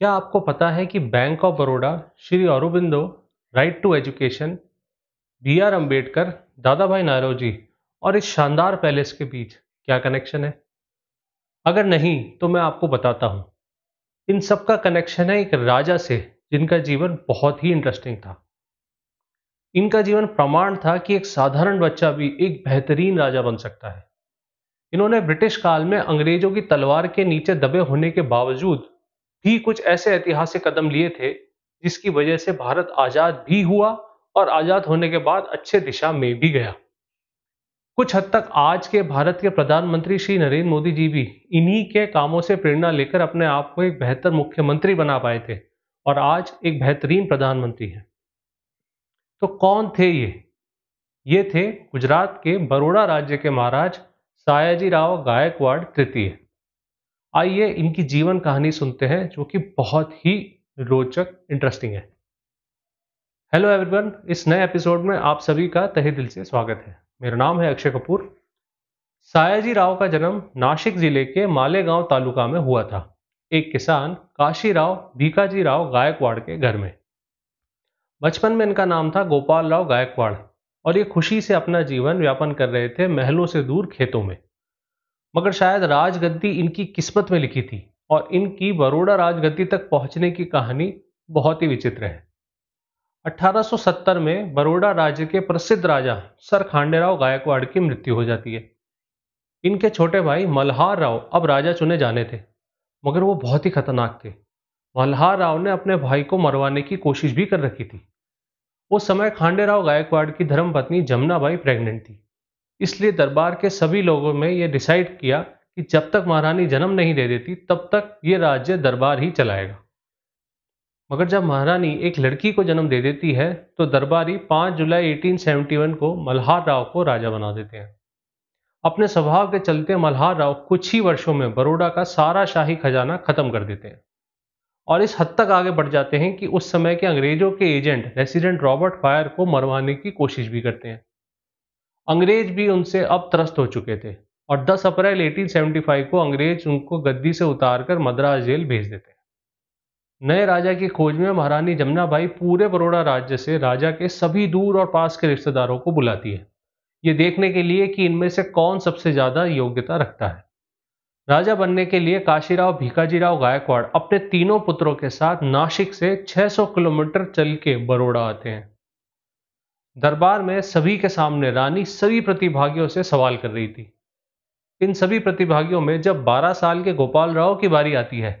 क्या आपको पता है कि bank of Baroda, Shri Aurobindo right to education B R Ambedkar Dadabhai Naoroji और इस शानदार पैलेस के बीच क्या कनेक्शन है? अगर नहीं तो मैं आपको बताता हूँ। इन सब का कनेक्शन है एक राजा से, जिनका जीवन बहुत ही इंटरेस्टिंग था। इनका जीवन प्रमाण था कि एक साधारण बच्चा भी एक बेहतरीन राजा बन सकता है। इन्होंने ब्रिटिश काल में अंग्रेज़ों की तलवार के नीचे दबे होने के बावजूद भी कुछ ऐसे ऐतिहासिक कदम लिए थे, जिसकी वजह से भारत आज़ाद भी हुआ और आज़ाद होने के बाद अच्छे दिशा में भी गया। कुछ हद तक आज के भारत के प्रधानमंत्री श्री नरेंद्र मोदी जी भी इन्हीं के कामों से प्रेरणा लेकर अपने आप को एक बेहतर मुख्यमंत्री बना पाए थे और आज एक बेहतरीन प्रधानमंत्री हैं। तो कौन थे ये? ये थे गुजरात के बड़ोड़ा राज्य के महाराज सायाजी राव गायकवाड़ तृतीय। आइए इनकी जीवन कहानी सुनते हैं, जो कि बहुत ही रोचक इंटरेस्टिंग है। हेलो एवरीवन इस नए एपिसोड में आप सभी का तहे दिल से स्वागत है। मेरा नाम है अक्षय कपूर। सायाजी राव का जन्म नासिक ज़िले के मालेगांव तालुका में हुआ था। एक किसान, काशी राव भीकाजी राव गायकवाड़ के घर में। बचपन में इनका नाम था गोपाल राव गायकवाड़, और ये खुशी से अपना जीवन व्यापन कर रहे थे महलों से दूर खेतों में। मगर शायद राजगद्दी इनकी किस्मत में लिखी थी और इनकी बड़ोड़ा राजगद्दी तक पहुँचने की कहानी बहुत ही विचित्र है। 1870 में बड़ोड़ा राज्य के प्रसिद्ध राजा सर खांडेराव गायकवाड़ की मृत्यु हो जाती है। इनके छोटे भाई मल्हार राव अब राजा चुने जाने थे, मगर वो बहुत ही खतरनाक थे। मल्हार राव ने अपने भाई को मरवाने की कोशिश भी कर रखी थी। उस समय खांडेराव गायकवाड़ की धर्मपत्नी जमुना जमुनाबाई प्रेग्नेंट थी। इसलिए दरबार के सभी लोगों में यह डिसाइड किया कि जब तक महारानी जन्म नहीं दे देती, तब तक ये राज्य दरबार ही चलाएगा। मगर जब महारानी एक लड़की को जन्म दे देती है तो दरबारी 5 जुलाई 1871 को मल्हार राव को राजा बना देते हैं। अपने स्वभाव के चलते मल्हार राव कुछ ही वर्षों में बड़ोड़ा का सारा शाही खजाना खत्म कर देते हैं। और इस हद तक आगे बढ़ जाते हैं कि उस समय के अंग्रेज़ों के एजेंट, रेसिडेंट रॉबर्ट फायर को मरवाने की कोशिश भी करते हैं। अंग्रेज़ भी उनसे अब त्रस्त हो चुके थे और 10 अप्रैल 1875 को अंग्रेज़ उनको गद्दी से उतारकर मद्रास जेल भेज देते हैं। नए राजा की खोज में महारानी जमुनाबाई पूरे बड़ोड़ा राज्य से राजा के सभी दूर और पास के रिश्तेदारों को बुलाती है। ये देखने के लिए कि इनमें से कौन सबसे ज़्यादा योग्यता रखता है। राजा बनने के लिए काशीराव भीकाजीराव गायकवाड़ अपने तीनों पुत्रों के साथ नासिक से 600 किलोमीटर चल के बड़ोड़ा आते हैं। दरबार में सभी के सामने रानी सभी प्रतिभागियों से सवाल कर रही थी। इन सभी प्रतिभागियों में जब 12 साल के गोपाल राव की बारी आती है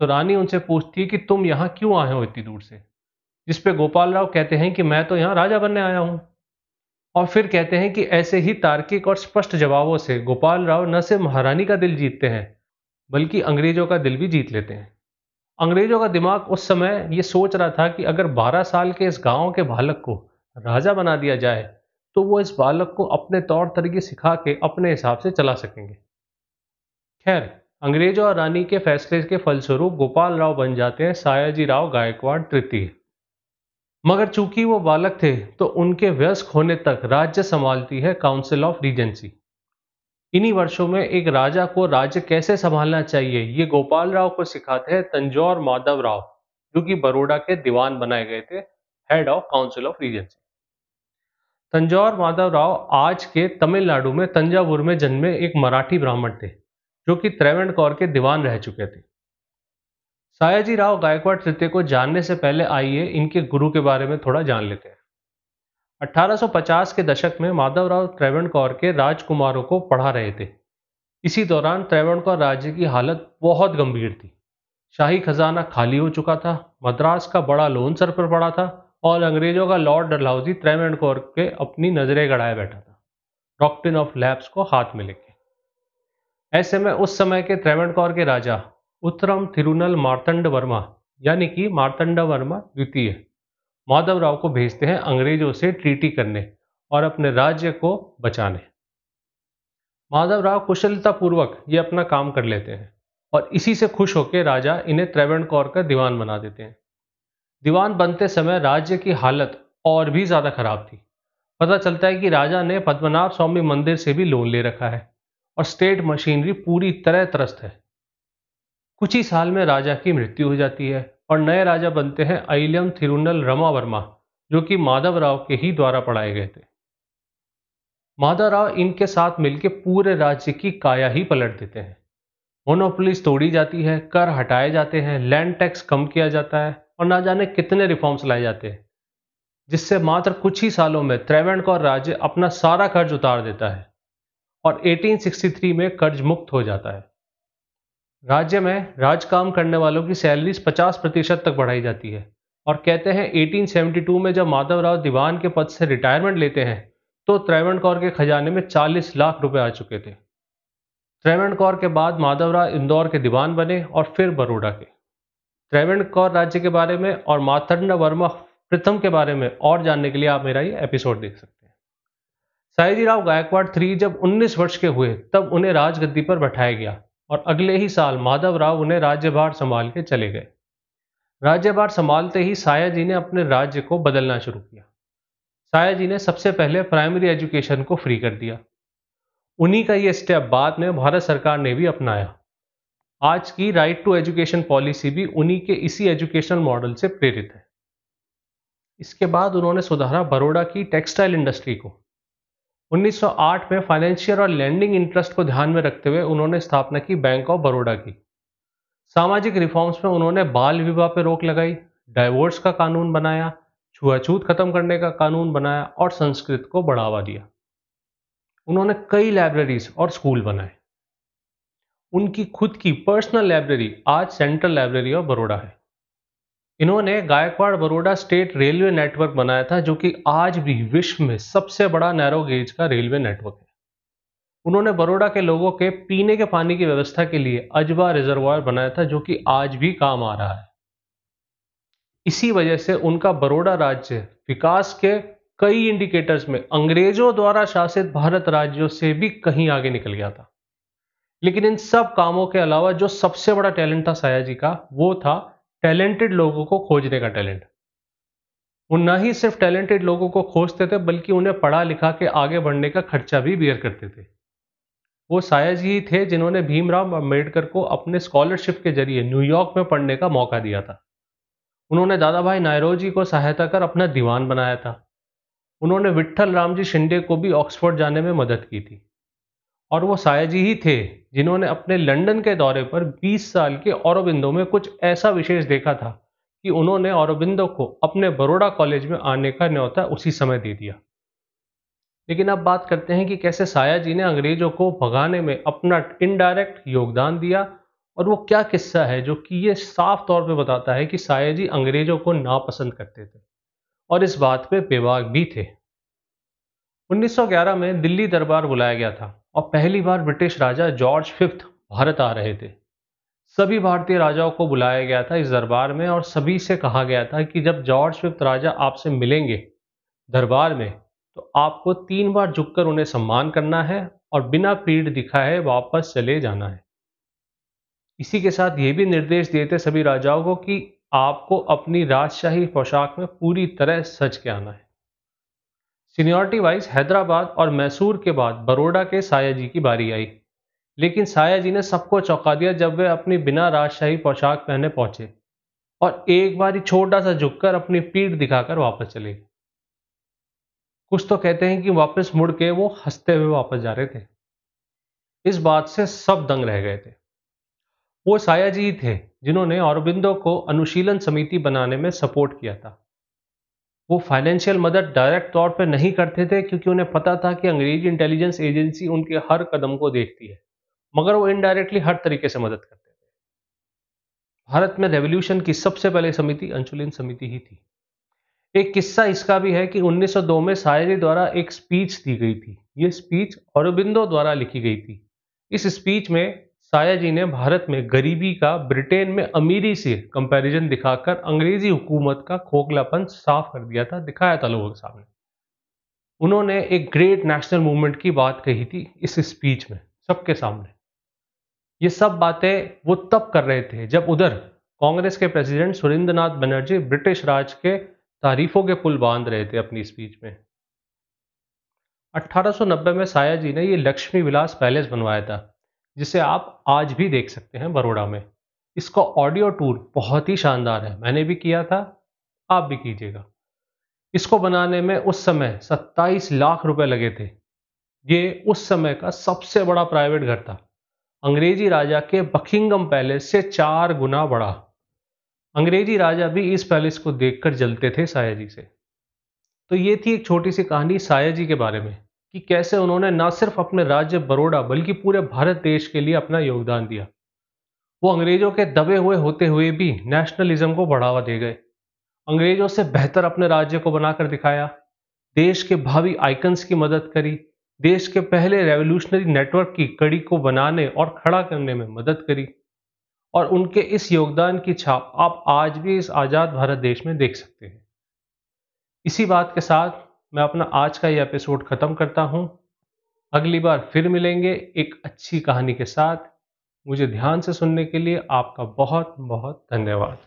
तो रानी उनसे पूछती है कि तुम यहाँ क्यों आए हो इतनी दूर से? जिस पे गोपाल राव कहते हैं कि मैं तो यहाँ राजा बनने आया हूँ। और फिर कहते हैं कि ऐसे ही तार्किक और स्पष्ट जवाबों से गोपाल राव न सिर्फ़ महारानी का दिल जीतते हैं, बल्कि अंग्रेज़ों का दिल भी जीत लेते हैं। अंग्रेज़ों का दिमाग उस समय ये सोच रहा था कि अगर 12 साल के इस गाँव के बालक को राजा बना दिया जाए तो वो इस बालक को अपने तौर तरीके सिखा के अपने हिसाब से चला सकेंगे। खैर, अंग्रेज़ों और रानी के फैसले के फलस्वरूप गोपाल राव बन जाते हैं सायाजी राव गायकवाड़ तृतीय। मगर चूँकि वो बालक थे तो उनके व्यस्क होने तक राज्य संभालती है काउंसिल ऑफ़ रीजेंसी इन्हीं वर्षों में एक राजा को राज्य कैसे संभालना चाहिए, ये गोपाल राव को सिखाते हैं तंजौर माधव राव, जो कि बड़ोड़ा के दीवान बनाए गए थे head of council of regency Tanjore Madhav Rao आज के तमिलनाडु में तंजावुर में जन्मे एक मराठी ब्राह्मण थे, जो कि त्रेवण कौर के दीवान रह चुके थे। सायाजी राव गायकवाड़ तृतीय को जानने से पहले आइए, इनके गुरु के बारे में थोड़ा जान लेते हैं। 1850 के दशक में माधव राव त्रेवणकौर के राजकुमारों को पढ़ा रहे थे। इसी दौरान त्रेवणकौर राज्य की हालत बहुत गंभीर थी। शाही खजाना खाली हो चुका था, मद्रास का बड़ा लोन सर पर पड़ा था और अंग्रेज़ों का लॉर्ड डलहाउजी त्रेवेंडकोर के अपनी नज़रें गड़ाए बैठा था। डॉक्टिन ऑफ़ लैब्स को हाथ में लेके। ऐसे में उस समय के त्रेवेंडकोर के राजा उत्तरम थिरुनल मार्तंड वर्मा, यानी कि मार्तंड वर्मा द्वितीय माधव राव को भेजते हैं अंग्रेज़ों से ट्रीटी करने और अपने राज्य को बचाने। माधव राव कुशलतापूर्वक ये अपना काम कर लेते हैं और इसी से खुश होकर राजा इन्हें त्रेवेंडकोर का दीवान बना देते हैं। दीवान बनते समय राज्य की हालत और भी ज़्यादा खराब थी। पता चलता है कि राजा ने पद्मनाभ स्वामी मंदिर से भी लोन ले रखा है और स्टेट मशीनरी पूरी तरह त्रस्त है। कुछ ही साल में राजा की मृत्यु हो जाती है और नए राजा बनते हैं अलियम थिरुनल रमा वर्मा जो कि माधव राव के ही द्वारा पढ़ाए गए थे। माधव राव इनके साथ मिलकर पूरे राज्य की काया ही पलट देते हैं। मोनोपोलिस तोड़ी जाती है, कर हटाए जाते हैं लैंड टैक्स कम किया जाता है और ना जाने कितने रिफॉर्म्स लाए जाते हैं, जिससे मात्र कुछ ही सालों में त्रैवणकौर राज्य अपना सारा कर्ज उतार देता है और 1863 में कर्ज मुक्त हो जाता है। राज्य में राज काम करने वालों की सैलरीज 50 प्रतिशत तक बढ़ाई जाती है और कहते हैं 1872 में जब माधवराव दीवान के पद से रिटायरमेंट लेते हैं तो त्रैवणकौर के खजाने में 40 लाख रुपए आ चुके थे। त्रैवणकौर के बाद माधवराव इंदौर के दीवान बने और फिर बड़ोड़ा के। त्रैवणकौर राज्य के बारे में और माथंड वर्मा प्रथम के बारे में और जानने के लिए आप मेरा ये एपिसोड देख सकते हैं। साईजी राव गायकवाड़ थ्री जब 19 वर्ष के हुए, तब उन्हें राजगद्दी पर बैठाया गया और अगले ही साल माधव राव उन्हें राज्यभार संभाल के चले गए। राज्यभार संभालते ही साया जी ने अपने राज्य को बदलना शुरू किया। साया जी ने सबसे पहले प्राइमरी एजुकेशन को फ्री कर दिया। उन्हीं का ये स्टेप बाद में भारत सरकार ने भी अपनाया। आज की राइट टू एजुकेशन पॉलिसी भी उन्हीं के इसी एजुकेशनल मॉडल से प्रेरित है। इसके बाद उन्होंने सुधारा बड़ोड़ा की टेक्सटाइल इंडस्ट्री को। 1908 में फाइनेंशियल और लैंडिंग इंटरेस्ट को ध्यान में रखते हुए उन्होंने स्थापना की बैंक ऑफ़ बड़ोड़ा की। सामाजिक रिफॉर्म्स में उन्होंने बाल विवाह पर रोक लगाई डाइवोर्स का कानून बनाया, छुआछूत खत्म करने का कानून बनाया और संस्कृत को बढ़ावा दिया। उन्होंने कई लाइब्रेरीज और स्कूल बनाए। उनकी खुद की पर्सनल लाइब्रेरी, आज सेंट्रल लाइब्रेरी ऑफ़ बड़ोड़ा है। इन्होंने Gaekwad Baroda state railway network बनाया था, जो कि आज भी विश्व में सबसे बड़ा नैरो गेज का रेलवे नेटवर्क है। उन्होंने बड़ोड़ा के लोगों के पीने के पानी की व्यवस्था के लिए अजवा रिजर्वायर बनाया था, जो कि आज भी काम आ रहा है। इसी वजह से उनका बड़ोड़ा राज्य विकास के कई इंडिकेटर्स में अंग्रेज़ों द्वारा शासित भारत राज्यों से भी कहीं आगे निकल गया था। लेकिन इन सब कामों के अलावा जो सबसे बड़ा टैलेंट था साया जी का, वो था टैलेंटेड लोगों को खोजने का टैलेंट वो ना ही सिर्फ़ टैलेंटेड लोगों को खोजते थे, बल्कि उन्हें पढ़ा लिखा के आगे बढ़ने का खर्चा भी बियर करते थे। वो साया जी ही थे जिन्होंने भीमराव अंबेडकर को अपने स्कॉलरशिप के ज़रिए न्यूयॉर्क में पढ़ने का मौका दिया था। उन्होंने दादा भाई नायरोजी को सहायता कर अपना दीवान बनाया था। उन्होंने विट्ठल राम जी शिंदे को भी ऑक्सफोर्ड जाने में मदद की थी। और वो साया जी ही थे, जिन्होंने अपने लंदन के दौरे पर 20 साल के औरबिंदो में कुछ ऐसा विशेष देखा था कि उन्होंने औरबिंदो को अपने बड़ोड़ा कॉलेज में आने का न्योता उसी समय दे दिया। लेकिन अब बात करते हैं कि कैसे साया जी ने अंग्रेज़ों को भगाने में अपना इनडायरेक्ट योगदान दिया और वो क्या किस्सा है जो कि ये साफ़ तौर पे बताता है कि साया जी अंग्रेज़ों को नापसंद करते थे और इस बात पे बेबाक भी थे। 1911 में दिल्ली दरबार बुलाया गया था। और पहली बार ब्रिटिश राजा जॉर्ज फिफ्थ भारत आ रहे थे। सभी भारतीय राजाओं को बुलाया गया था इस दरबार में और सभी से कहा गया था कि जब जॉर्ज फिफ्थ राजा आपसे मिलेंगे दरबार में तो आपको तीन बार झुककर उन्हें सम्मान करना है और बिना पीड़ दिखाए वापस चले जाना है। इसी के साथ ये भी निर्देश दिए थे सभी राजाओं को कि आपको अपनी राजशाही पोशाक में पूरी तरह सज के आना है। सीनियरिटी वाइज हैदराबाद और मैसूर के बाद बड़ोड़ा के साया जी की बारी आई। लेकिन साया जी ने सबको चौंका दिया जब वे अपनी बिना राजशाही पोशाक पहने पहुँचे और एक बार ही छोटा सा झुककर अपनी पीठ दिखाकर वापस चले। गए कुछ तो कहते हैं कि वापस मुड़ के वो हँसते हुए वापस जा रहे थे। इस बात से सब दंग रह गए थे। वो साया ही थे जिन्होंने औरबिंदो को अनुशीलन समिति बनाने में सपोर्ट किया था। वो फाइनेंशियल मदद डायरेक्ट तौर पर नहीं करते थे क्योंकि उन्हें पता था कि अंग्रेज़ी इंटेलिजेंस एजेंसी उनके हर कदम को देखती है। मगर वो इनडायरेक्टली हर तरीके से मदद करते थे। भारत में रेवोल्यूशन की सबसे पहले समिति अंशुलिन समिति ही थी। एक किस्सा इसका भी है कि 1902 में सायरी द्वारा एक स्पीच दी गई थी। ये स्पीच औरबिंदो द्वारा लिखी गई थी। इस स्पीच में साया जी ने भारत में गरीबी का, ब्रिटेन में अमीरी से कंपैरिजन दिखाकर अंग्रेज़ी हुकूमत का खोखलापन साफ़ कर दिया था, दिखाया था लोगों के सामने। उन्होंने एक ग्रेट नेशनल मूवमेंट की बात कही थी इस स्पीच में, सबके सामने। ये सब बातें वो तब कर रहे थे जब उधर कांग्रेस के प्रेसिडेंट सुरेंद्रनाथ बनर्जी ब्रिटिश राज के तारीफों के पुल बाँध रहे थे अपनी स्पीच में। 1890 में साया जी ने ये लक्ष्मी विलास पैलेस बनवाया था। जिसे आप आज भी देख सकते हैं बड़ोड़ा में। इसका ऑडियो टूर बहुत ही शानदार है। मैंने भी किया था, आप भी कीजिएगा। इसको बनाने में उस समय 27 लाख रुपए लगे थे। ये उस समय का सबसे बड़ा प्राइवेट घर था। अंग्रेज़ी राजा के बकिंगम पैलेस से चार गुना बड़ा। अंग्रेज़ी राजा भी इस पैलेस को देखकर जलते थे साया जी से। तो ये थी एक छोटी सी कहानी साया जी के बारे में। कि कैसे उन्होंने न सिर्फ़ अपने राज्य बड़ोड़ा बल्कि पूरे भारत देश के लिए अपना योगदान दिया। वो अंग्रेज़ों के दबे हुए होते हुए भी नेशनलिज्म को बढ़ावा दे गए। अंग्रेज़ों से बेहतर अपने राज्य को बनाकर दिखाया। देश के भावी आइकन्स की मदद करी। देश के पहले रेवोल्यूशनरी नेटवर्क की कड़ी को बनाने और खड़ा करने में मदद करी। और उनके इस योगदान की छाप आप आज भी इस आज़ाद भारत देश में देख सकते हैं। इसी बात के साथ मैं अपना आज का ये एपिसोड ख़त्म करता हूँ। अगली बार फिर मिलेंगे एक अच्छी कहानी के साथ। मुझे ध्यान से सुनने के लिए आपका बहुत बहुत धन्यवाद।